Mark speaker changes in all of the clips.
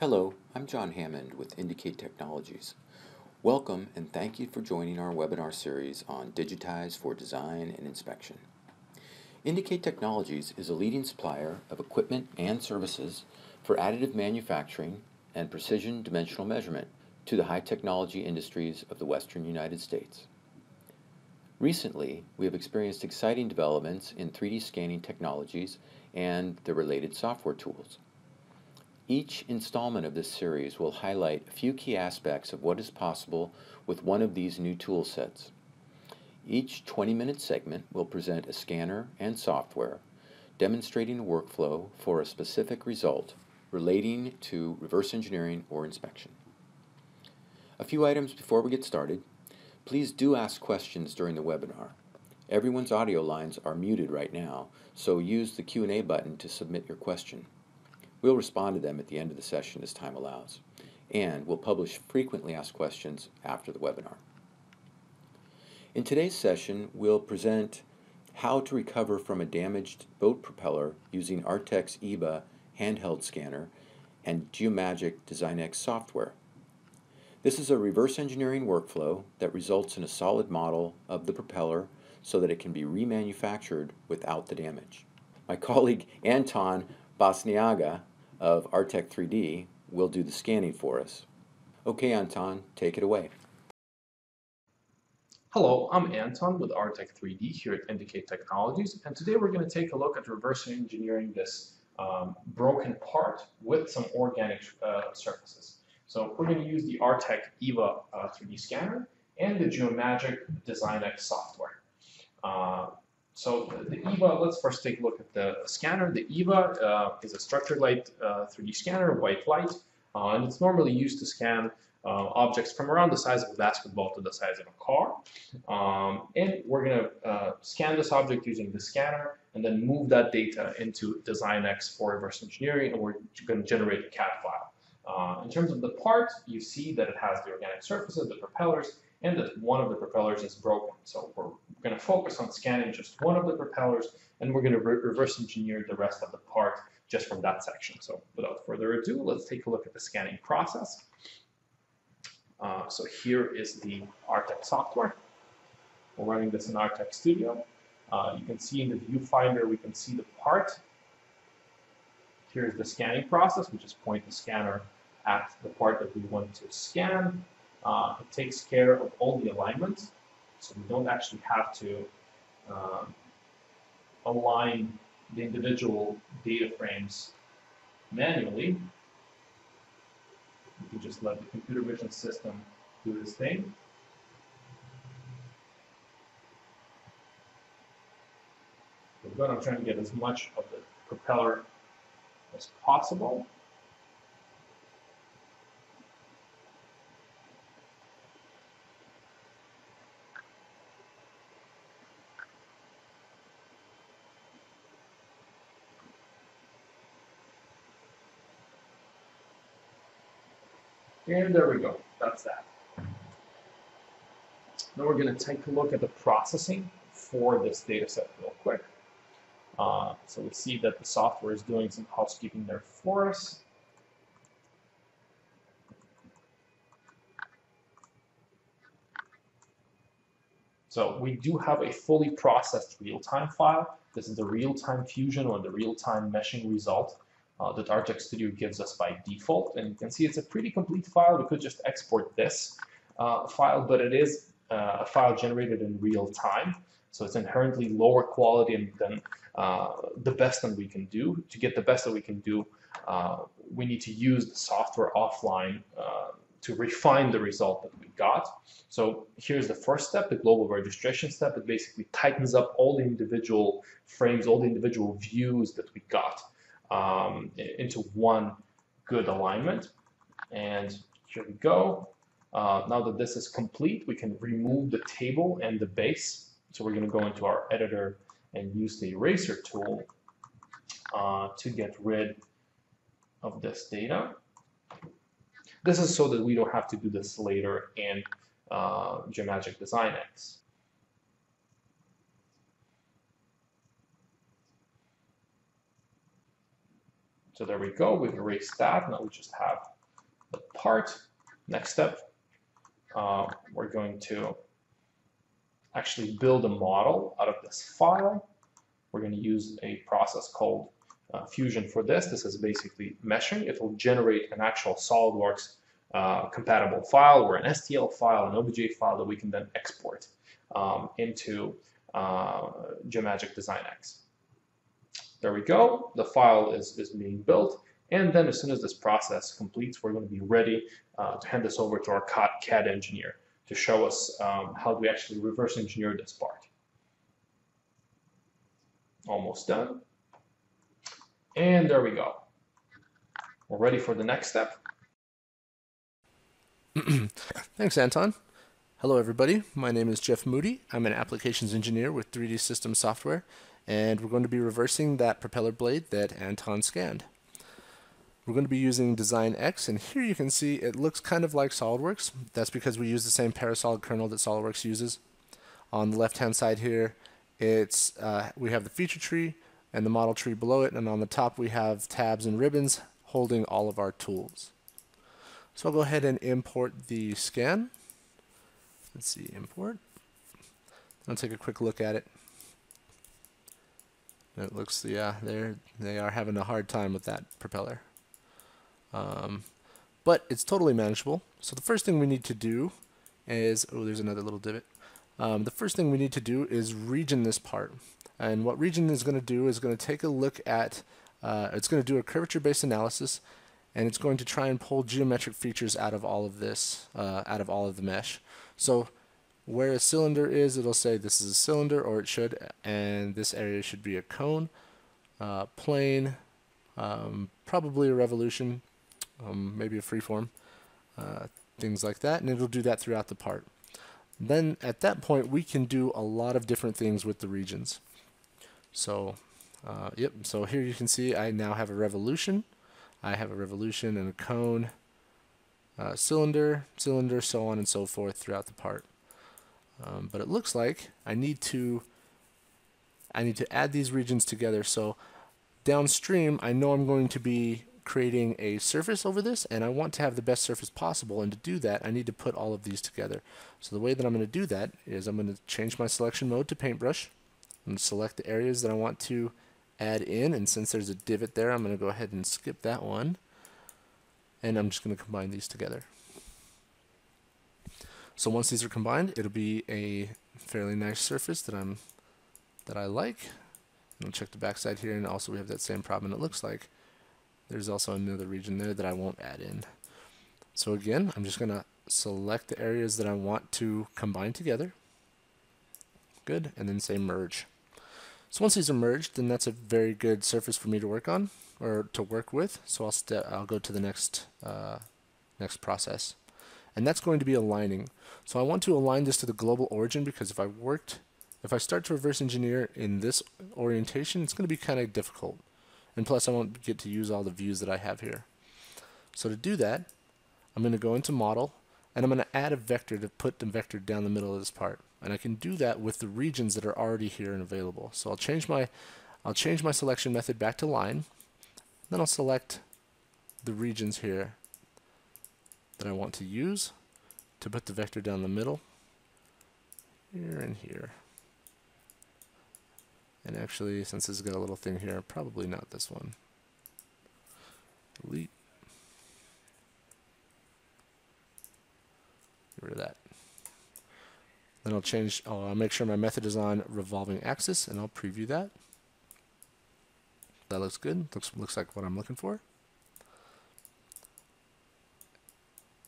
Speaker 1: Hello, I'm John Hammond with Indicate Technologies. Welcome and thank you for joining our webinar series on Digitize for Design and Inspection. Indicate Technologies is a leading supplier of equipment and services for additive manufacturing and precision dimensional measurement to the high technology industries of the western United States. Recently, we have experienced exciting developments in 3D scanning technologies and the related software tools. Each installment of this series will highlight a few key aspects of what is possible with one of these new tool sets. Each 20-minute segment will present a scanner and software demonstrating a workflow for a specific result relating to reverse engineering or inspection. A few items before we get started. Please do ask questions during the webinar. Everyone's audio lines are muted right now, so use the Q&A button to submit your question. We'll respond to them at the end of the session as time allows, and we'll publish frequently asked questions after the webinar. In today's session, we'll present how to recover from a damaged boat propeller using Artec's EVA handheld scanner and Geomagic DesignX software. This is a reverse engineering workflow that results in a solid model of the propeller so that it can be remanufactured without the damage. My colleague Anton Bosniaga of Artec 3D will do the scanning for us. Okay, Anton, take it away.
Speaker 2: Hello, I'm Anton with Artec 3D here at Indicate Technologies, and today we're going to take a look at reverse engineering this um, broken part with some organic uh, surfaces. So we're going to use the Artec EVA uh, 3D scanner and the Geomagic DesignX software. Uh, so the, EVA, let's first take a look at the scanner. The EVA uh, is a structured light 3D uh, scanner, white light, uh, and it's normally used to scan uh, objects from around the size of a basketball to the size of a car. Um, and we're going to scan this object using the scanner and then move that data into DesignX for reverse engineering, and we're going to generate a CAD file. Uh, in terms of the part, you see that it has the organic surfaces, the propellers, and that one of the propellers is broken. So we're going to focus on scanning just one of the propellers, and we're going to re reverse engineer the rest of the part just from that section. So without further ado, let's take a look at the scanning process. Uh, so here is the Artec software. We're running this in Artec Studio. Uh, you can see in the viewfinder, we can see the part. Here's the scanning process. We just point the scanner at the part that we want to scan. Uh, it takes care of all the alignments, so we don't actually have to um, align the individual data frames manually. We can just let the computer vision system do this thing. But I'm trying to get as much of the propeller as possible. And there we go. That's that. Now we're going to take a look at the processing for this data set real quick. Uh, so we see that the software is doing some housekeeping there for us. So we do have a fully processed real-time file. This is the real-time fusion or the real-time meshing result uh, that Artec Studio gives us by default. And you can see it's a pretty complete file. We could just export this uh, file, but it is uh, a file generated in real time. So it's inherently lower quality than uh, the best that we can do. To get the best that we can do, uh, we need to use the software offline uh, to refine the result that we got. So here's the first step, the global registration step. It basically tightens up all the individual frames, all the individual views that we got um, into one good alignment. And here we go. Uh, now that this is complete, we can remove the table and the base. So we're going to go into our editor and use the eraser tool uh, to get rid of this data. This is so that we don't have to do this later in uh, Geomagic Design X. So there we go, we've erased that, now we just have the part. Next step, uh, we're going to actually build a model out of this file. We're going to use a process called uh, Fusion for this. This is basically meshing. It will generate an actual SOLIDWORKS uh, compatible file or an STL file, an OBJ file that we can then export um, into uh, Geomagic Design X. There we go. The file is, is being built. And then as soon as this process completes, we're going to be ready uh, to hand this over to our CAD engineer to show us um, how we actually reverse engineer this part. Almost done. And there we go. We're ready for the next step.
Speaker 3: Thanks, Anton. Hello, everybody. My name is Jeff Moody. I'm an applications engineer with 3D Systems Software, and we're going to be reversing that propeller blade that Anton scanned. We're going to be using Design X, and here you can see it looks kind of like SOLIDWORKS. That's because we use the same Parasolid kernel that SOLIDWORKS uses. On the left-hand side here, it's uh, we have the feature tree and the model tree below it, and on the top we have tabs and ribbons holding all of our tools. So I'll go ahead and import the scan. Let's see, import. I'll take a quick look at it. It looks, yeah, they're they are having a hard time with that propeller. Um, but it's totally manageable. So the first thing we need to do is, oh, there's another little divot. Um, the first thing we need to do is region this part. And what region is going to do is going to take a look at, uh, it's going to do a curvature-based analysis, and it's going to try and pull geometric features out of all of this, uh, out of all of the mesh. So where a cylinder is, it'll say this is a cylinder, or it should, and this area should be a cone, uh, plane, um, probably a revolution, um, maybe a freeform, uh, things like that, and it'll do that throughout the part. Then at that point, we can do a lot of different things with the regions. So, uh, yep, so here you can see I now have a revolution. I have a revolution and a cone, uh, cylinder, cylinder, so on and so forth throughout the part. Um, but it looks like I need to I need to add these regions together. So downstream, I know I'm going to be creating a surface over this and I want to have the best surface possible and to do that I need to put all of these together. So the way that I'm going to do that is I'm going to change my selection mode to paintbrush. To select the areas that I want to add in and since there's a divot there I'm going to go ahead and skip that one and I'm just going to combine these together. So once these are combined it'll be a fairly nice surface that I'm that I like. And I'll check the backside here and also we have that same problem it looks like there's also another region there that I won't add in. So again, I'm just going to select the areas that I want to combine together. Good, and then say merge. So once these are merged, then that's a very good surface for me to work on, or to work with. So I'll, I'll go to the next, uh, next process. And that's going to be aligning. So I want to align this to the global origin because if I worked, if I start to reverse engineer in this orientation, it's going to be kind of difficult. And plus I won't get to use all the views that I have here. So to do that, I'm going to go into model and I'm going to add a vector to put the vector down the middle of this part. And I can do that with the regions that are already here and available. So I'll change my I'll change my selection method back to line. Then I'll select the regions here that I want to use to put the vector down the middle here and here. And actually, since has got a little thing here, probably not this one. Delete. Get rid of that. Then I'll change, I'll make sure my method is on revolving axis, and I'll preview that. That looks good. Looks, looks like what I'm looking for.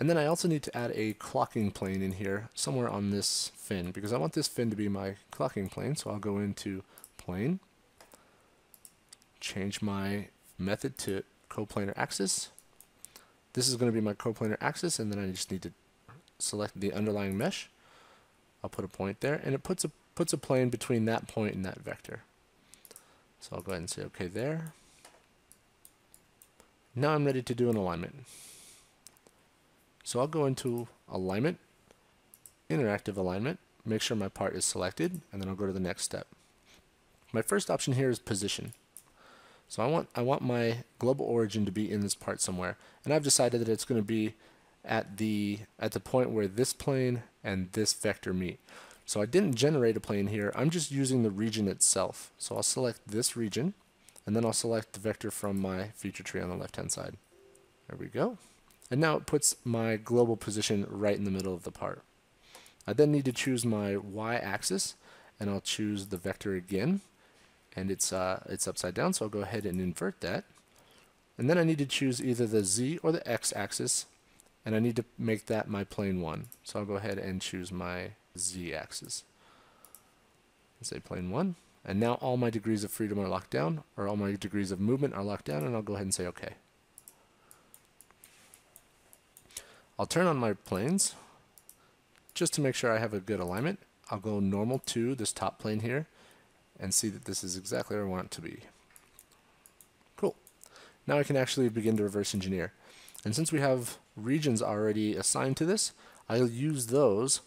Speaker 3: And then I also need to add a clocking plane in here somewhere on this fin because I want this fin to be my clocking plane. So I'll go into plane, change my method to coplanar axis. This is going to be my coplanar axis, and then I just need to select the underlying mesh. I'll put a point there, and it puts a puts a plane between that point and that vector. So I'll go ahead and say OK there. Now I'm ready to do an alignment. So I'll go into alignment, interactive alignment, make sure my part is selected, and then I'll go to the next step. My first option here is position. So I want I want my global origin to be in this part somewhere, and I've decided that it's going to be at the at the point where this plane and this vector meet. So I didn't generate a plane here. I'm just using the region itself. So I'll select this region, and then I'll select the vector from my feature tree on the left hand side. There we go. And now it puts my global position right in the middle of the part. I then need to choose my y-axis, and I'll choose the vector again, and it's uh, it's upside down, so I'll go ahead and invert that. And then I need to choose either the z or the x-axis, and I need to make that my plane 1. So I'll go ahead and choose my z-axis. Say plane 1. And now all my degrees of freedom are locked down, or all my degrees of movement are locked down, and I'll go ahead and say OK. I'll turn on my planes just to make sure I have a good alignment. I'll go normal to this top plane here and see that this is exactly where I want it to be. Cool. Now I can actually begin to reverse engineer. And since we have regions already assigned to this, I'll use those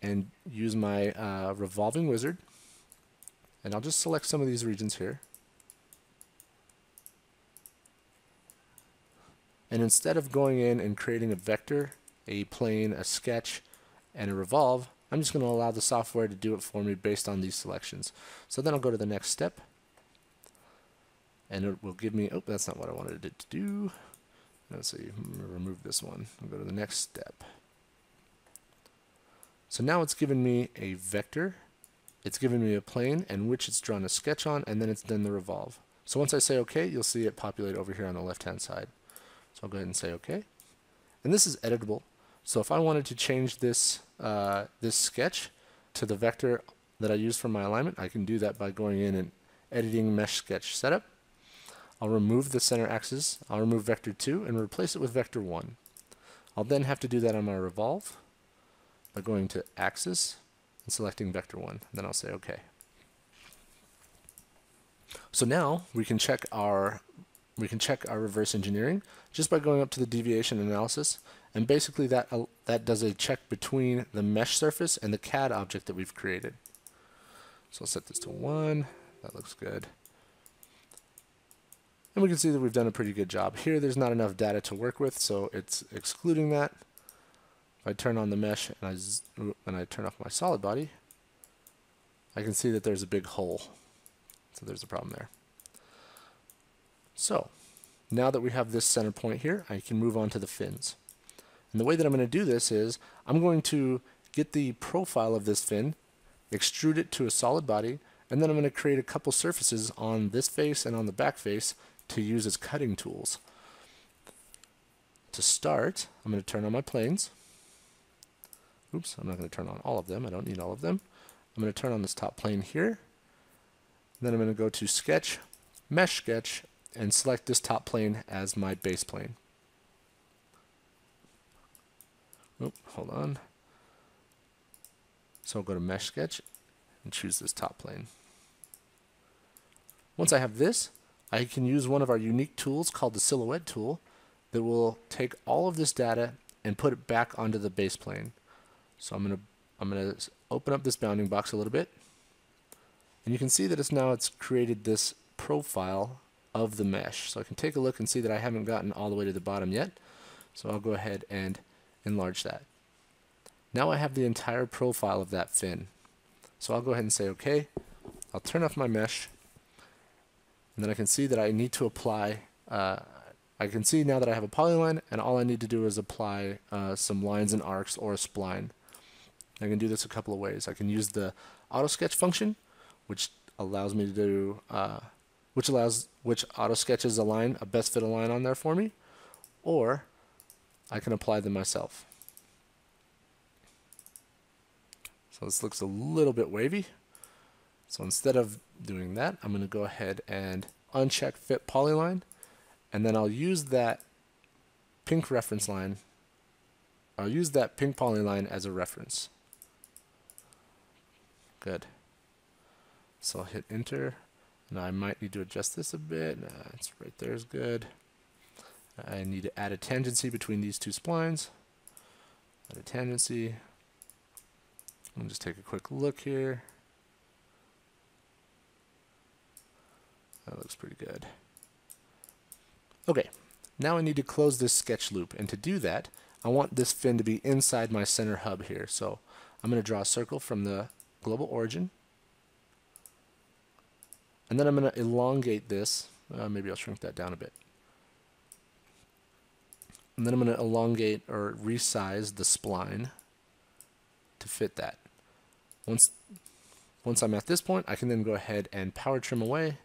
Speaker 3: and use my uh, revolving wizard. And I'll just select some of these regions here. And instead of going in and creating a vector, a plane, a sketch, and a revolve, I'm just going to allow the software to do it for me based on these selections. So then I'll go to the next step. And it will give me, oh, that's not what I wanted it to do. Let's see, remove this one. I'll go to the next step. So now it's given me a vector, it's given me a plane and which it's drawn a sketch on, and then it's done the revolve. So once I say OK, you'll see it populate over here on the left-hand side. So I'll go ahead and say OK. And this is editable. So if I wanted to change this, uh, this sketch to the vector that I use for my alignment, I can do that by going in and editing mesh sketch setup. I'll remove the center axis, I'll remove vector 2 and replace it with vector 1. I'll then have to do that on my revolve by going to axis and selecting vector 1. Then I'll say OK. So now we can check our we can check our reverse engineering just by going up to the deviation analysis and basically that uh, that does a check between the mesh surface and the CAD object that we've created. So I'll set this to 1. That looks good. And we can see that we've done a pretty good job. Here there's not enough data to work with, so it's excluding that. If I turn on the mesh and I, and I turn off my solid body, I can see that there's a big hole. So there's a problem there. So now that we have this center point here, I can move on to the fins. And the way that I'm going to do this is I'm going to get the profile of this fin, extrude it to a solid body, and then I'm going to create a couple surfaces on this face and on the back face to use as cutting tools. To start, I'm going to turn on my planes. Oops, I'm not going to turn on all of them. I don't need all of them. I'm going to turn on this top plane here. Then I'm going to go to Sketch, Mesh Sketch, and select this top plane as my base plane. Oh, hold on. So I'll go to Mesh Sketch and choose this top plane. Once I have this, I can use one of our unique tools called the Silhouette tool that will take all of this data and put it back onto the base plane. So I'm going to I'm going to open up this bounding box a little bit. And you can see that it's now it's created this profile of the mesh. So I can take a look and see that I haven't gotten all the way to the bottom yet. So I'll go ahead and enlarge that. Now I have the entire profile of that fin. So I'll go ahead and say OK. I'll turn off my mesh. And then I can see that I need to apply, uh, I can see now that I have a polyline and all I need to do is apply uh, some lines and arcs or a spline. I can do this a couple of ways. I can use the auto sketch function, which allows me to do, uh, which allows which auto sketches a line, a best fit line on there for me, or I can apply them myself. So this looks a little bit wavy. So instead of doing that, I'm going to go ahead and uncheck fit polyline, and then I'll use that pink reference line. I'll use that pink polyline as a reference. Good. So I'll hit enter. Now I might need to adjust this a bit. Nah, it's right there is good. I need to add a tangency between these two splines. Add a tangency. Let me just take a quick look here. That looks pretty good. Okay, now I need to close this sketch loop. And to do that, I want this fin to be inside my center hub here. So I'm going to draw a circle from the global origin. And then I'm going to elongate this. Uh, maybe I'll shrink that down a bit. And then I'm going to elongate or resize the spline to fit that. Once, once I'm at this point, I can then go ahead and power trim away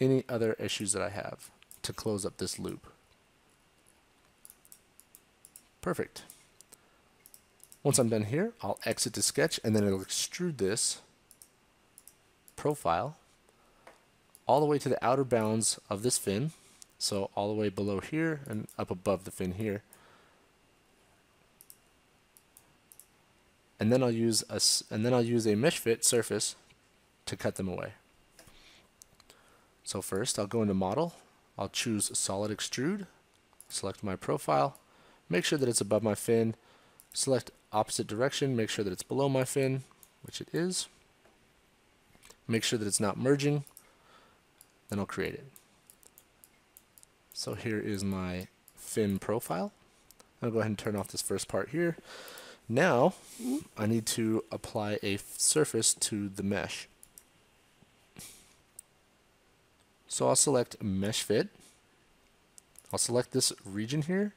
Speaker 3: any other issues that I have to close up this loop. Perfect. Once I'm done here, I'll exit the sketch and then it'll extrude this profile all the way to the outer bounds of this fin. So all the way below here and up above the fin here. And then I'll use a, and then I'll use a mesh fit surface to cut them away. So first I'll go into model, I'll choose solid extrude, select my profile, make sure that it's above my fin, select opposite direction, make sure that it's below my fin, which it is. Make sure that it's not merging, then I'll create it. So here is my fin profile. I'll go ahead and turn off this first part here. Now, I need to apply a surface to the mesh. So I'll select mesh fit. I'll select this region here,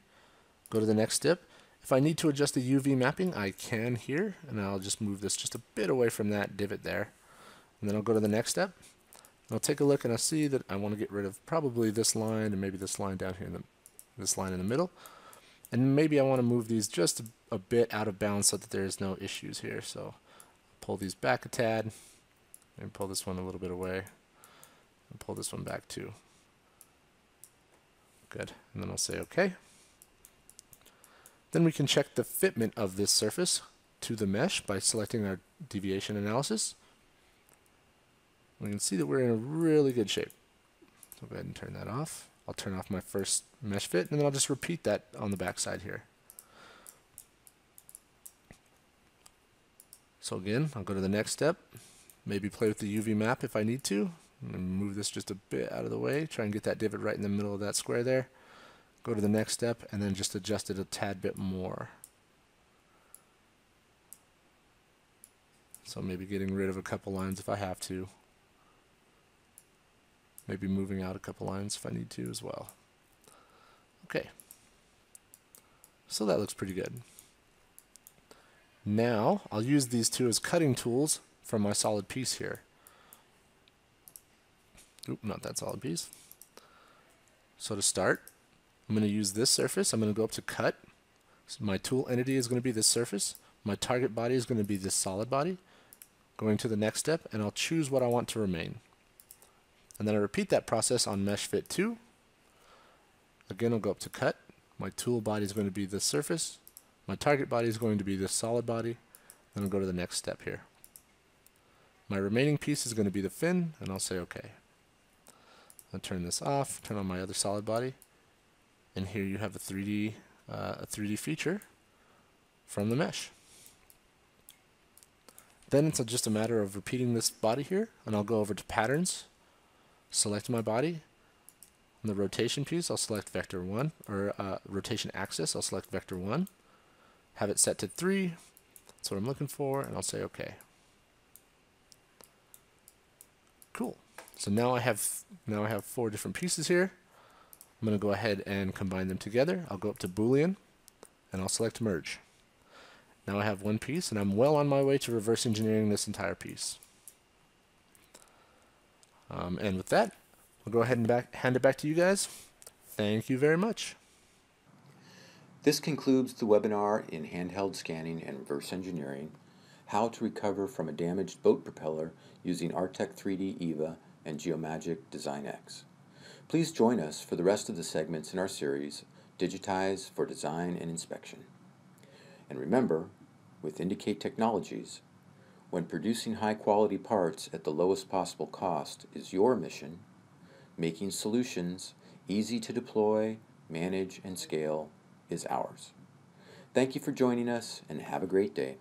Speaker 3: go to the next step. If I need to adjust the UV mapping, I can here, and I'll just move this just a bit away from that divot there. And then I'll go to the next step. I'll take a look and I'll see that I want to get rid of probably this line and maybe this line down here in the this line in the middle. And maybe I want to move these just a, a bit out of bounds so that there's no issues here. So pull these back a tad and pull this one a little bit away and pull this one back too. Good. And then I'll say OK. Then we can check the fitment of this surface to the mesh by selecting our deviation analysis. We can see that we're in a really good shape. So go ahead and turn that off. I'll turn off my first mesh fit and then I'll just repeat that on the back side here. So again, I'll go to the next step, maybe play with the UV map if I need to. move this just a bit out of the way, try and get that divot right in the middle of that square there go to the next step, and then just adjust it a tad bit more. So maybe getting rid of a couple lines if I have to. Maybe moving out a couple lines if I need to as well. Okay. So that looks pretty good. Now, I'll use these two as cutting tools from my solid piece here. Oop, not that solid piece. So to start, I'm going to use this surface. I'm going to go up to cut. So my tool entity is going to be this surface. My target body is going to be this solid body. Going to the next step, and I'll choose what I want to remain. And then I repeat that process on Mesh Fit 2. Again, I'll go up to cut. My tool body is going to be the surface. My target body is going to be the solid body. Then I'll go to the next step here. My remaining piece is going to be the fin, and I'll say OK. I'll turn this off, turn on my other solid body and here you have a 3D uh, a 3D feature from the mesh. Then it's just a matter of repeating this body here, and I'll go over to patterns, select my body. On the rotation piece, I'll select vector 1, or uh, rotation axis, I'll select vector 1. Have it set to 3, that's what I'm looking for, and I'll say OK. Cool. So now I have now I have four different pieces here. I'm going to go ahead and combine them together. I'll go up to Boolean and I'll select merge. Now I have one piece and I'm well on my way to reverse engineering this entire piece. Um, and with that, I'll go ahead and back, hand it back to you guys. Thank you very much.
Speaker 1: This concludes the webinar in handheld scanning and reverse engineering, how to recover from a damaged boat propeller using Artec 3D EVA and Geomagic Design X. Please join us for the rest of the segments in our series, Digitize for Design and Inspection. And remember, with Indicate Technologies, when producing high quality parts at the lowest possible cost is your mission, making solutions easy to deploy, manage, and scale is ours. Thank you for joining us and have a great day.